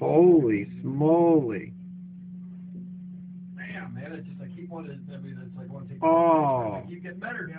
Holy smoly. Damn, man, it's just I keep wanting to, I mean, it's like I want to take Oh. I keep getting better. dude.